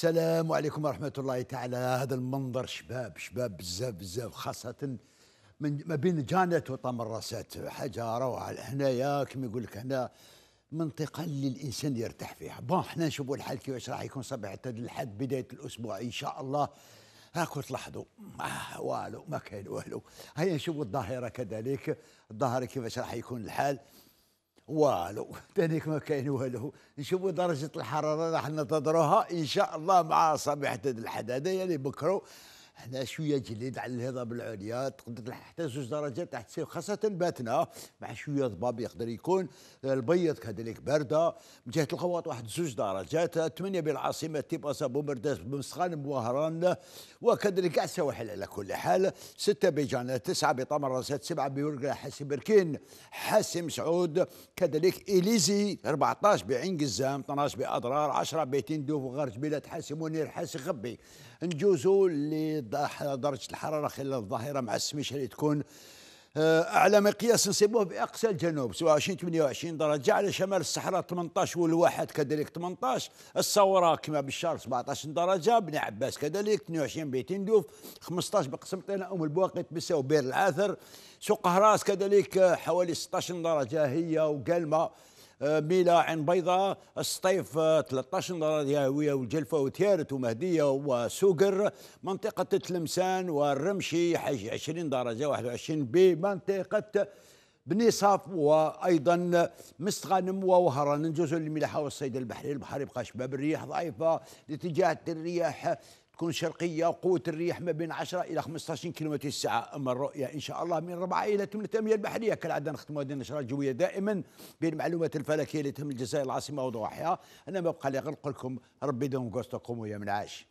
السلام عليكم ورحمة الله تعالى. هذا المنظر شباب شباب بزاف بزاف خاصة من ما بين جانت وطمرسات حاجة روعة هنايا كما يقول لك هنا منطقة اللي الإنسان يرتاح فيها. بون إحنا نشوفوا الحال كيفاش راح يكون صباح الحد بداية الأسبوع إن شاء الله. هاكو تلاحظوا آه والو ما كاين والو. هيا نشوفوا الظاهرة كذلك. الظاهرة كيفاش راح يكون الحال. والو تانيك ما كاين والو. نشوفوا درجة الحرارة راح ننتظروها إن شاء الله مع صبيحة الحدادة يعني بكرو. إحنا شوية جليد على الهضاب العليا تقدر حتى زوج درجات تحت الصفر خاصة باتنا. مع شوية ضباب يقدر يكون. البيض كذلك باردة. من جهة الغواط واحد زوج درجات. ثمانية بالعاصمة تيباسا بومرداس بمسخان بوهران وكذلك كاع السواحل على كل حال. ستة بجان تسعة بطمرسات سبعة بورقه حاسم بركين حاسم سعود. كذلك إليزي 14 بعين قزام 12 باضرار 10 بتندوف وغرج بلاد حاسم ونير حاسم خبي. نجوزوا لدرجه الحرارة خلال الظهيره مع السميشه اللي تكون آه، أعلى مقياس نصيبوه بأقصى الجنوب. 27 28 درجة على شمال الصحراء 18 والواحد كذلك 18 الصورة كما بالشهر 17 درجة بن عباس كذلك 22 بيت ندوف 15 بقسمطينه أم البواقي تبسه وبير العاثر. سوق هراس كذلك حوالي 16 درجة هي وقلمة. ميلا عين بيضاء السطيف 13 درجة هاوية والجلفة وتيارت ومهدية وسوقر. منطقة تلمسان والرمشي حاجة 20 درجة 21 بمنطقة بني صاف وأيضا مستغانم ووهران نجوز الملاحه والصيد البحري البحر يبقى شباب الرياح ضعيفة لاتجاه الرياح تكون شرقية قوة الرياح ما بين 10 إلى 15 كم الساعة. أما الرؤية إن شاء الله من 4 إلى 8 اميال البحرية. كالعادة نختم هذه النشرة الجوية دائما بالمعلومات الفلكية اللي تهم الجزائر العاصمة وضواحيها. أنا ما بقى لي غير لكم. ربي يدوم قوستكم ويا من عاش.